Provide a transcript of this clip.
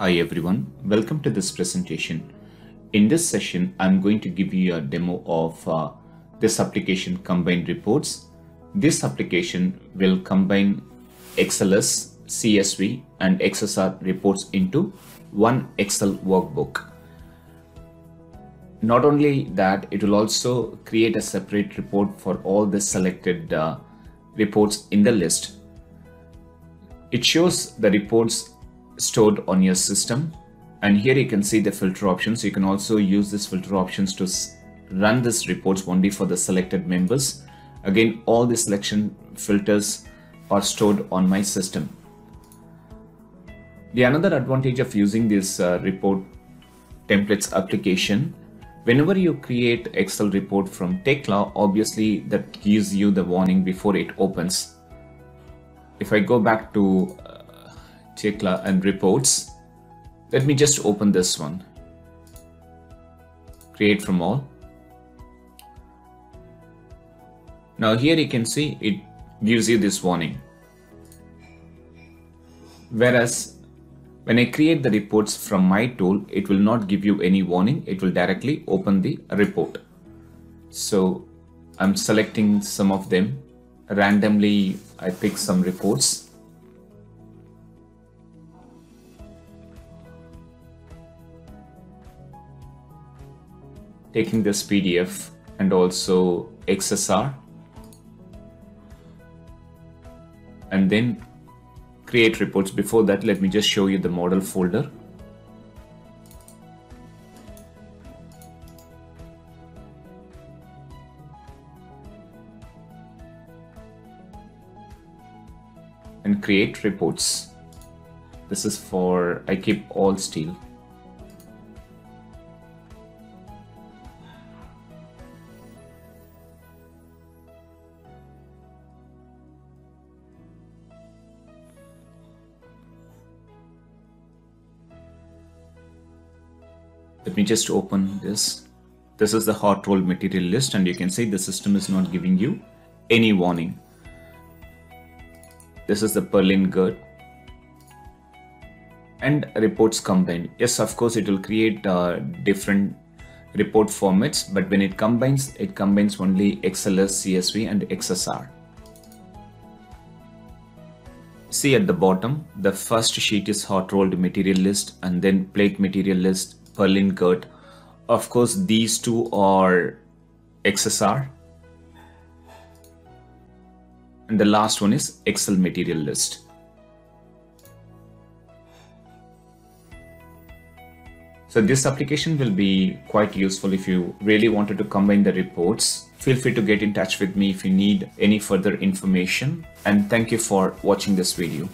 Hi everyone, welcome to this presentation. In this session, I'm going to give you a demo of uh, this application Combine Reports. This application will combine XLS, CSV and XSR reports into one Excel workbook. Not only that, it will also create a separate report for all the selected uh, reports in the list. It shows the reports stored on your system and here you can see the filter options. You can also use this filter options to run this reports only for the selected members. Again, all the selection filters are stored on my system. The another advantage of using this uh, report templates application Whenever you create Excel report from Tekla, obviously that gives you the warning before it opens. If I go back to Tekla and reports, let me just open this one. Create from all. Now here you can see it gives you this warning. Whereas when I create the reports from my tool, it will not give you any warning. It will directly open the report. So I'm selecting some of them. Randomly, I pick some reports. Taking this PDF and also XSR. And then create reports. Before that, let me just show you the model folder. And create reports. This is for, I keep all steel. Let me just open this. This is the hot roll material list and you can see the system is not giving you any warning. This is the purlin girth and reports combined. Yes, of course, it will create uh, different report formats, but when it combines, it combines only XLS, CSV and XSR. See at the bottom, the first sheet is hot rolled material list and then plate material list Purlin girth. Of course, these two are XSR. And the last one is Excel material list. So this application will be quite useful if you really wanted to combine the reports. Feel free to get in touch with me if you need any further information. And thank you for watching this video.